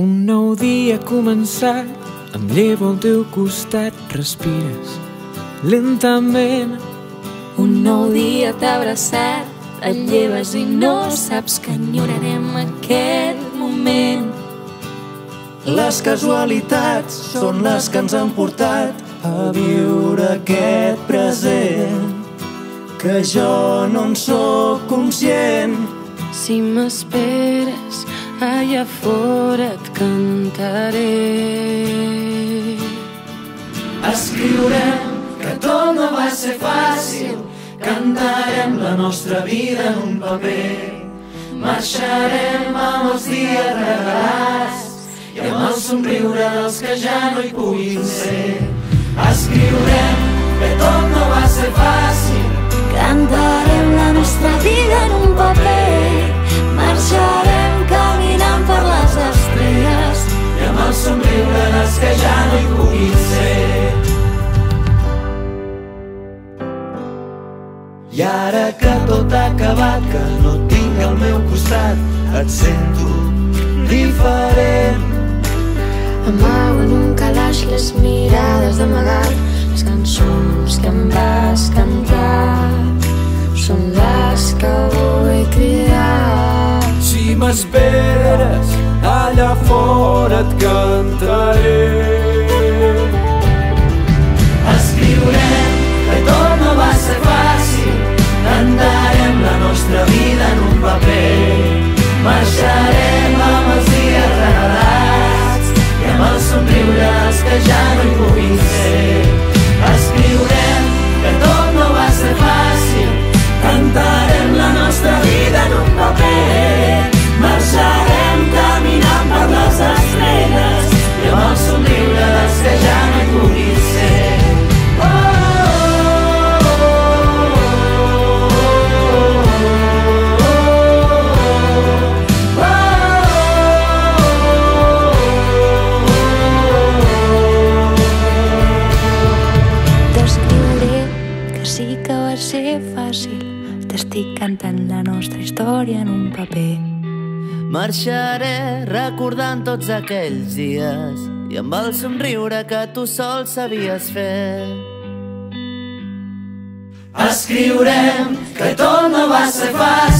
Un nou dia ha començat, em llevo al teu costat, respires lentament. Un nou dia t'ha abraçat, et lleves i no saps que enyorarem aquest moment. Les casualitats són les que ens han portat a viure aquest present que jo no en sóc conscient. Si m'esperes, allà fora et cantaré. Escriurem que tot no va ser fàcil, cantarem la nostra vida en un paper. Marxarem amb els dies regalats i amb el somriure dels que ja no hi puguin ser. Escriurem que tot no va ser fàcil, Cantarem la que ja no hi puguin ser. I ara que tot ha acabat, que no et tinc al meu costat, et sento diferent. Amago en un calaix les mirades d'amagat, les cançons que em vas cantar són les que vull cridar. Si m'esperes, allà fora et cantaré. Sí que va ser fàcil. T'estic cantant la nostra història en un paper. Marxaré recordant tots aquells dies i amb el somriure que tu sol sabies fer. Escriurem que tot no va ser fàcil,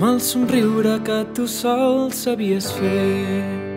amb el somriure que tu sol sabies fer.